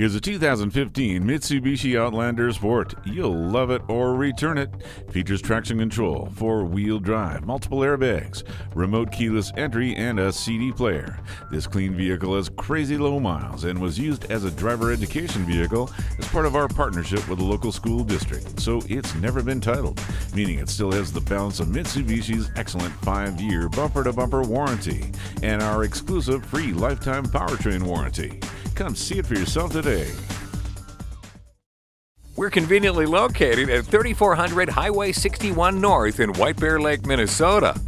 Here's a 2015 Mitsubishi Outlander Sport. You'll love it or return it. Features traction control, four wheel drive, multiple airbags, remote keyless entry, and a CD player. This clean vehicle has crazy low miles and was used as a driver education vehicle as part of our partnership with a local school district, so it's never been titled, meaning it still has the balance of Mitsubishi's excellent five year bumper to bumper warranty and our exclusive free lifetime powertrain warranty. Come see it for yourself today. We're conveniently located at 3400 Highway 61 North in White Bear Lake, Minnesota.